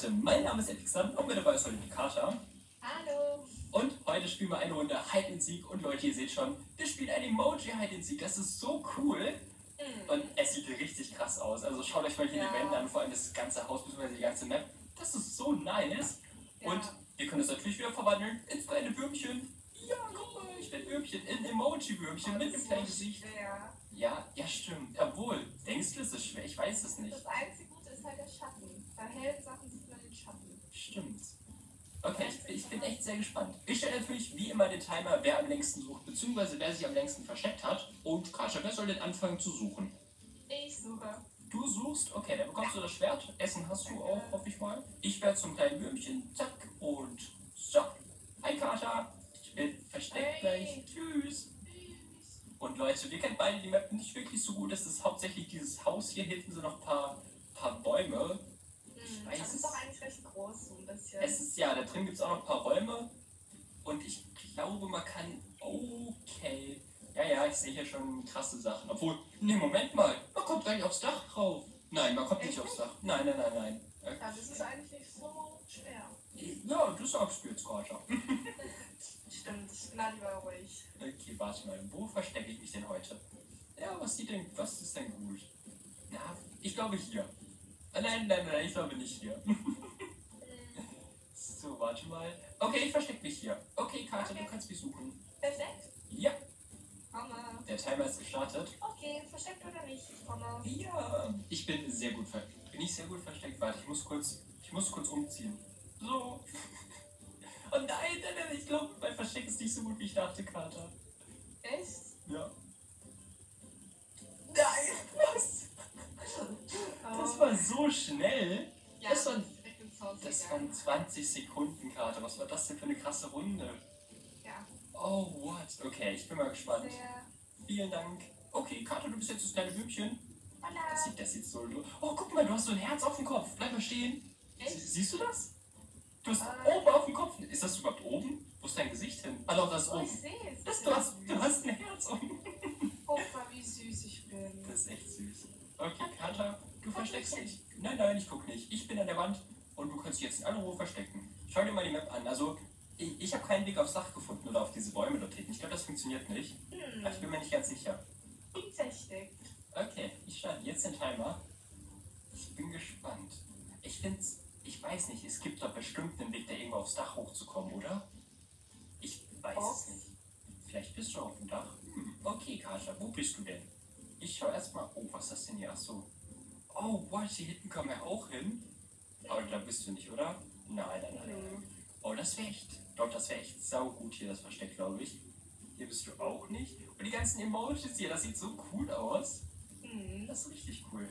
Leute, mein Name ist Epixan und mit dabei ist heute die Kater. Hallo. Und heute spielen wir eine Runde Hide and Seek und Leute, ihr seht schon, wir spielen ein Emoji Hide and Seek. Das ist so cool Mhm. und es sieht richtig krass aus. Also schaut euch mal hier Ja. die Wände an, vor allem das ganze Haus bzw. die ganze Map. Das ist so nice. Ja. Und ihr könnt es natürlich wieder verwandeln ins kleine Würmchen. Ja, guck mal, ich bin Würmchen, in Emoji-Würmchen mit so kleinen Gesicht. Ja, ja stimmt. Jawohl, denkst du, es ist schwer? Ich weiß es nicht. Das einzige Gute ist halt der Schatten. Bei hellen Sachen sieht man den Schatten. Stimmt. Okay, ich, bin- ich bin echt sehr gespannt. Ich stelle natürlich wie immer den Timer, wer am längsten sucht, beziehungsweise wer sich am längsten versteckt hat. Und Kascha, wer soll denn anfangen zu suchen? Ich suche. Du suchst, okay, dann bekommst du das Schwert. Essen hast du auch, hoffe ich mal. Ich werde zum kleinen Würmchen, zack, und so. Hi Kascha, ich bin versteckt Hey. gleich. Tschüss. Und Leute, wir kennen beide die Map nicht wirklich so gut. Es ist hauptsächlich dieses Haus hier. Hinten sind noch ein paar, paar Bäume. Weiß Das ist doch eigentlich recht groß, so ein bisschen. Es ist ja, da drin gibt es auch noch ein paar Räume. Und ich glaube, man kann. Okay. Ja, ja, ich sehe hier schon krasse Sachen. Obwohl, nee, Moment mal. Man kommt gleich aufs Dach drauf. Nein, man kommt nicht aufs Dach. Nein, nein, nein, nein. Äh, ja, das ist eigentlich nicht so schwer. Ja, du sagst jetzt gerade. Stimmt, ich bin da lieber ruhig. Okay, warte mal. Wo verstecke ich mich denn heute? Ja, was sieht denn. Was ist denn gut? Na, ich glaube hier. Nein, nein, nein, ich glaube nicht hier. So, warte mal. Okay, ich verstecke mich hier. Okay, Karte, du Okay. kannst mich suchen. Perfekt. Ja, Komme. der Timer ist gestartet. Okay, versteckt oder nicht? Ich komme. Ja, ich bin sehr gut versteckt. Bin ich sehr gut versteckt? Warte, ich muss kurz, ich muss kurz umziehen. So. Oh nein, nein, nein, ich glaube, mein Versteck ist nicht so gut, wie ich dachte, Kater. Echt? Ja. Nein, was? Das war so schnell. Ja, das waren- Das waren 20 Sekunden, Kater. Was war das denn für eine krasse Runde? Ja. Oh, what? Okay, ich bin mal gespannt. Sehr. Vielen Dank. Okay, Kater, du bist jetzt das kleine Blümchen. Das Hola. sieht, das sieht so. Oh, guck mal, du hast so ein Herz auf dem Kopf. Bleib mal stehen. Echt? Siehst du das? Du hast Äh. oben auf dem Kopf. Ist das überhaupt oben? Wo ist dein Gesicht hin? Ah, doch, das ist Oh, ich oben. sehe es. Das, du, hast, du hast ein Herz oben. Mal, wie süß ich bin. Das ist echt süß. Okay, Kater, du versteckst dich. Nein, nein, ich guck nicht. Ich bin an der Wand und du kannst dich jetzt in aller Ruhe verstecken. Schau dir mal die Map an. Also, ich, ich habe keinen Weg aufs Dach gefunden oder auf diese Bäume dort hinten. Ich glaube, das funktioniert nicht. Hm. Aber ich bin mir nicht ganz sicher. Richtig. Okay, ich starte jetzt den Timer. Ich bin gespannt. Ich finde ich weiß nicht, es gibt doch bestimmt einen Weg, da irgendwo aufs Dach hochzukommen, oder? Ich weiß Auf? es nicht. Vielleicht bist du auf dem Dach. Hm, okay, Kascha, wo bist du denn? Ich schau erstmal. Oh, was ist das denn hier? Ach so. Oh, what, hier hinten kommen wir auch hin. Aber da bist du nicht, oder? Nein, nein, nein. nein. Oh, das wäre echt. Doch, das wäre echt saugut hier, das Versteck, glaube ich. Hier bist du auch nicht. Und die ganzen Emojis hier, das sieht so cool aus. Hm. Das ist richtig cool.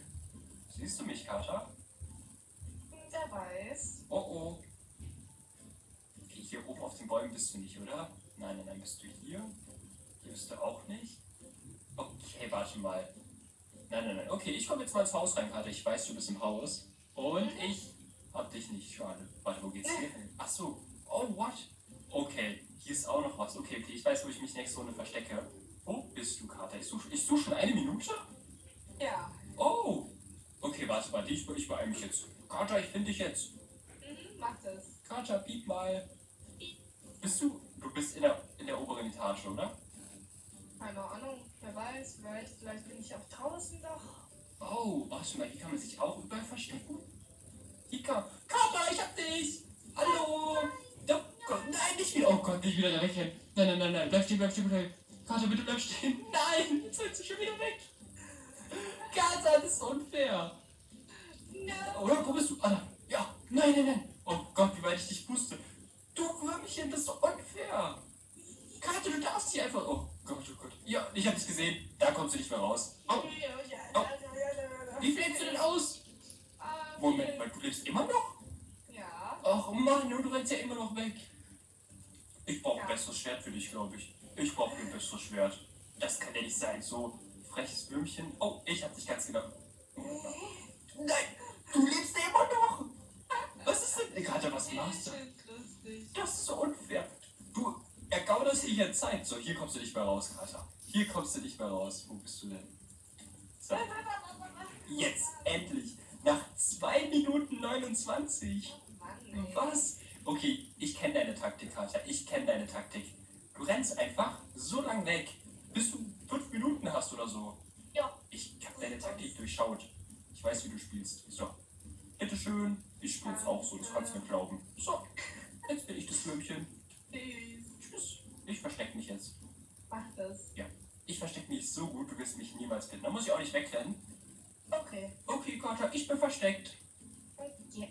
Siehst du mich, Kater? Wer weiß. Oh oh. Okay, hier oben auf den Bäumen bist du nicht, oder? Nein, nein, nein, bist du hier? Hier bist du auch nicht? Okay, warte mal. Nein, nein, nein. Okay, ich komme jetzt mal ins Haus rein, Kater. Ich weiß, du bist im Haus. Und ich hab dich nicht. Schade. Warte, wo geht's hier hin? Ach so. Oh, what? Okay, hier ist auch noch was. Okay, okay, ich weiß, wo ich mich nächste Runde verstecke. Wo bist du, Kater? Ich suche ich such schon eine Minute? Ja. Oh! Okay, warte mal, ich, ich beeil mich jetzt. Kater, ich finde dich jetzt. Mhm, mach das. Kater, piep mal. Bist du? Du bist in der, in der oberen Etage, oder? Keine Ahnung. Wer weiß. Vielleicht, vielleicht bin ich auch draußen doch. Oh, warte mal, hier kann man sich auch überall verstecken. Kann. Kater, ich hab dich! Hallo! Oh Gott, nein, nicht wieder. Oh Gott, nicht wieder da wegrennen. Nein, nein, nein, nein, bleib stehen, bleib stehen, bleib. Kater, bitte bleib stehen. Nein, jetzt rennt sie schon wieder weg. Kater, das ist unfair. No. Oder wo bist du? Ah, da. Ja. Nein, nein, nein. Oh Gott, wie weit ich dich puste. Du Würmchen, das ist doch unfair. Karte, du darfst hier einfach. Oh Gott, oh Gott. Ja, ich hab dich gesehen. Da kommst du nicht mehr raus. Oh, wie fliegst du denn aus? Moment mal, du lebst immer noch? Ja. Ach Mann, du rennst ja immer noch weg. Ich brauche ein besseres Schwert für dich, glaube ich. Ich brauche ein besseres Schwert. Das kann ja nicht sein, so freches Würmchen. Oh, ich hab dich ganz genau. Nein, du lebst ja immer noch. Was ist denn? Karte, was machst du? Das ist so unfair. Du ergauderst dir hier Zeit. So, hier kommst du nicht mehr raus, Kater. Hier kommst du nicht mehr raus. Wo bist du denn? So, jetzt, endlich. Nach zwei Minuten 29. Oh Mann, ey. Was? Okay, ich kenne deine Taktik, Katja. Ich kenne deine Taktik. Du rennst einfach so lang weg, bis du fünf Minuten hast oder so. Ja. Ich habe deine Taktik durchschaut. Ich weiß, wie du spielst. So. Bitteschön. Ich spiel's auch so, das kannst du mir glauben. So. Jetzt bin ich das Würmchen. Tschüss. Tschüss. Ich versteck mich jetzt. Mach das. Ich versteck mich so gut, du wirst mich niemals finden. Da muss ich auch nicht wegrennen. Okay. Okay, Katja, ich bin versteckt. Okay.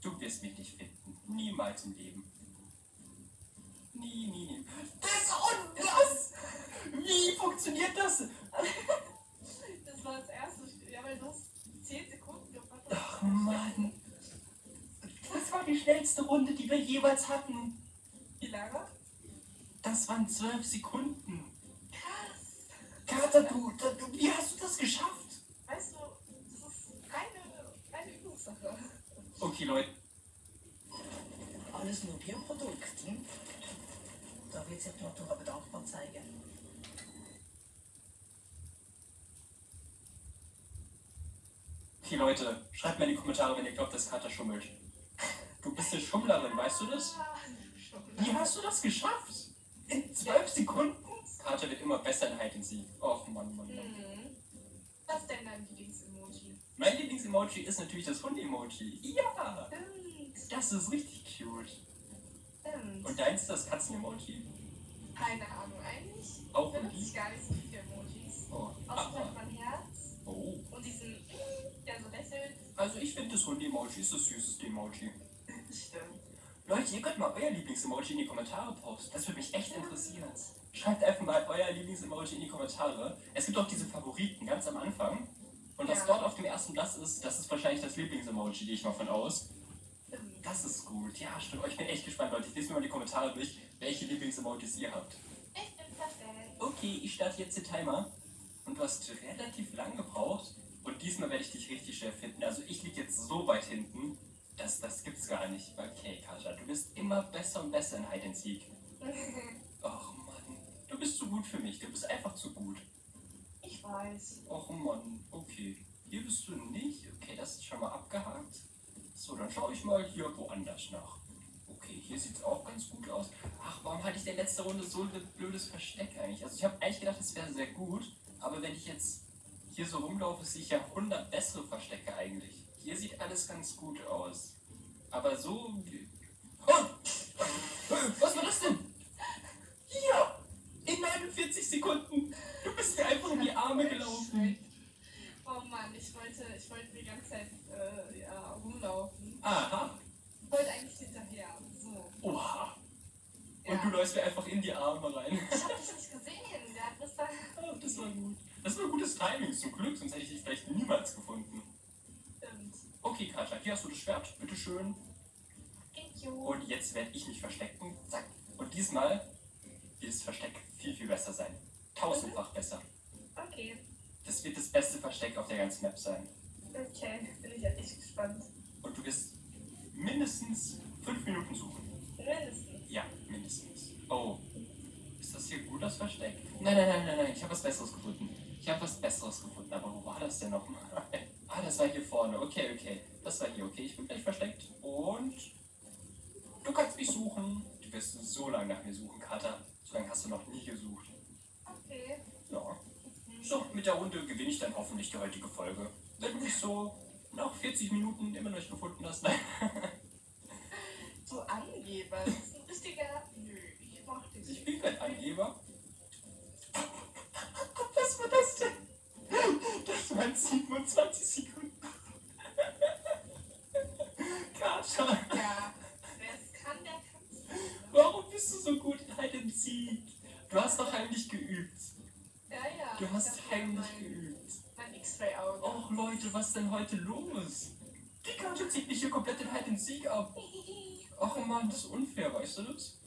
Du wirst mich nicht finden. Niemals im Leben. Nie, nie, nie. Das und was? Wie funktioniert das? Das war das erste Spiel. Ja, weil du hast 10 Sekunden gebraucht. Ach Mann. Das war die schnellste Runde, die wir jeweils hatten. Wie lange? Das waren zwölf Sekunden. Kater, du, du, wie hast du das geschafft? Weißt du, das ist reine, reine Übungssache. Okay, Leute. Alles nur Bioprodukte. hm? Da wird sich die Natur aber dankbar zeigen. Okay, Leute, schreibt mir in die Kommentare, wenn ihr glaubt, dass Kater schummelt. Du bist eine Schummlerin, weißt du das? Wie hast du das geschafft? In zwölf Sekunden? Kater wird immer besser in Hide and Seek. Och Mann, Mann, Mann. Mhm. Was ist denn dein Lieblings-Emoji? Mein Lieblings-Emoji ist natürlich das Hund-Emoji. Ja! Stimmt. Das ist richtig cute. Stimmt. Und deins ist das Katzen-Emoji. Keine Ahnung, eigentlich Auch benutze ich gar nicht so viele Emojis. Oh, Außer mein Herz oh. und diesen, der so lächelt. Also ich finde das Hund-Emoji ist das süßeste Emoji. Stimmt. Leute, ihr könnt mal euer Lieblings-Emoji in die Kommentare posten. Das würde mich echt interessieren. Schreibt einfach mal euer Lieblings-Emoji in die Kommentare. Es gibt auch diese Favoriten ganz am Anfang. Und was Ja. dort auf dem ersten Platz ist, das ist wahrscheinlich das Lieblings-Emoji, gehe ich mal von aus. Das ist gut. Ja, stimmt. Oh, Ich bin echt gespannt, Leute. Ich lese mir mal in die Kommentare durch, welche Lieblings-Emojis ihr habt. Ich bin perfekt. Okay, ich starte jetzt den Timer. Und du hast relativ lang gebraucht. Und diesmal werde ich dich richtig schnell finden. Also ich liege jetzt so weit hinten, dass das gibt's gar nicht. Okay, Katja, du bist immer besser und besser in Hide and Seek. Ach Mann, du bist zu gut für mich. Du bist einfach zu gut. ich weiß. Ach Mann, okay. Hier bist du nicht. Okay, das ist schon mal abgehakt. So, dann schaue ich mal hier woanders nach. Okay, hier sieht es auch ganz gut aus. Ach, warum hatte ich denn letzte Runde so ein blödes Versteck eigentlich? Also ich habe eigentlich gedacht, es wäre sehr gut. Aber wenn ich jetzt hier so rumlaufe, sehe ich ja 100 bessere Verstecke eigentlich. Hier sieht alles ganz gut aus. Aber so... Oh! Was war das denn? Hier! In 49 Sekunden! Du bist mir einfach in die Arme gelaufen. Oh Mann, ich wollte, ich wollte die ganze Zeit äh, ja, rumlaufen. Aha. Ich wollte eigentlich hinterher. So. Oha. Und Ja. du läufst mir einfach in die Arme rein. Ich hab dich nicht gesehen. Der hat bis da. Oh, das war gut. Das war gutes Timing zum Glück, sonst hätte ich dich vielleicht niemals gefunden. Okay, Katja, hier hast du das Schwert. Bitteschön. Thank you. Und jetzt werde ich mich verstecken. Zack. Und diesmal wird das Versteck viel, viel besser sein. Tausendfach besser. Okay. Das wird das beste Versteck auf der ganzen Map sein. Okay. Bin ich ja echt gespannt. Und du wirst mindestens fünf Minuten suchen. Mindestens. Ja, mindestens. Oh. Ist das hier gut, das Versteck? Nein, nein, nein, nein, nein. Ich habe was Besseres gefunden. Ich habe was Besseres gefunden. Aber wo war das denn nochmal? Ah, das war hier vorne. Okay, okay. Das war hier. Okay, ich bin gleich versteckt. Und du kannst mich suchen. Du wirst so lange nach mir suchen, Kater. So lange hast du noch nie gesucht. Okay. Ja. So, mit der Runde gewinne ich dann hoffentlich die heutige Folge. Wenn du mich so nach 40 Minuten immer noch nicht gefunden hast. Nein. Du Angeber. Das ist ein richtiger. Nö, ich mach dich. Ich bin kein Angeber. Die Karte zieht mich hier komplett in Hide and Seek ab. Ach Mann, das ist unfair, weißt du das?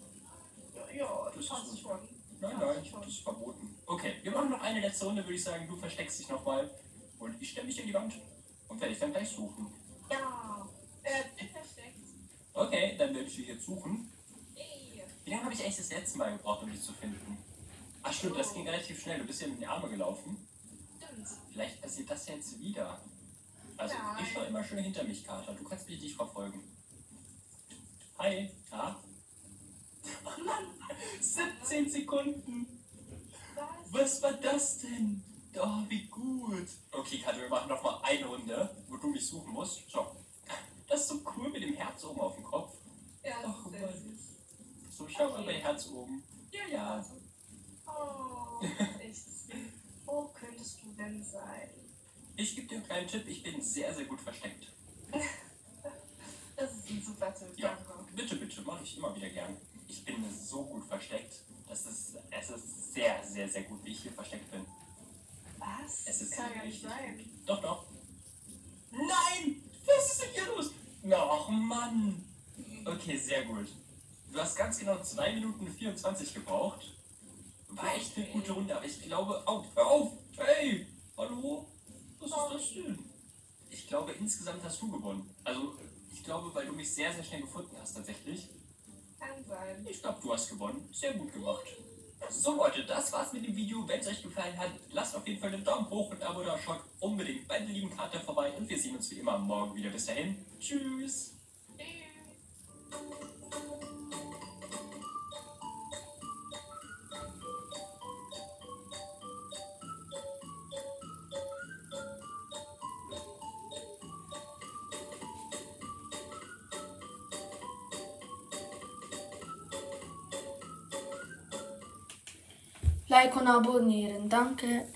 Ja, ja, Das passt ist- schon. Nein, nein, schon. das ist verboten. Okay, wir machen noch eine letzte Runde, würde ich sagen. Du versteckst dich nochmal und ich stelle mich in die Wand und werde ich dann gleich suchen. Ja. Äh, bin versteckt. Okay, dann werde ich dich jetzt suchen. Wie lange habe ich eigentlich das letzte Mal gebraucht, um dich zu finden? Ach stimmt, das ging relativ schnell. Du bist ja in die Arme gelaufen. Stimmt. Vielleicht passiert das jetzt wieder. Also ich schaue immer schön hinter mich, Kater. Du kannst mich nicht verfolgen. Hi. Ja? Mann, 17 Sekunden. was? Was war das denn? Oh, wie gut. Okay, Kater, wir machen noch mal eine Runde, wo du mich suchen musst. So. Das ist so cool mit dem Herz oben auf dem Kopf. Ja, das Ach, ist Mann. So, schau mal bei Herz oben. Ja, ja. Oh, echt süß. Wo könntest du denn sein? Ich kleinen Tipp. Ich bin sehr, sehr gut versteckt. Das ist ein super Tipp, Ja, danke. bitte, bitte, mache ich immer wieder gern. Ich bin so gut versteckt. Das ist, es ist sehr, sehr, sehr gut, wie ich hier versteckt bin. Was? Es ist Kann ja nicht sein. Doch, doch. Nein! Was ist denn hier los? Ach, Mann. Okay, sehr gut. Du hast ganz genau 2 Minuten 24 gebraucht. War echt eine gute Runde, aber ich glaube... Au, hör auf! Hey! Hallo? Was ist das denn? Ich glaube, insgesamt hast du gewonnen. Also, ich glaube, weil du mich sehr, sehr schnell gefunden hast, tatsächlich. Kann sein. Ich glaube, du hast gewonnen. Sehr gut gemacht. So Leute, das war's mit dem Video. Wenn es euch gefallen hat, lasst auf jeden Fall einen Daumen hoch und ein Abo da. Schaut unbedingt bei der lieben Karte vorbei und wir sehen uns wie immer morgen wieder. Bis dahin. Tschüss. Tschüss. Like und abonnieren. Danke.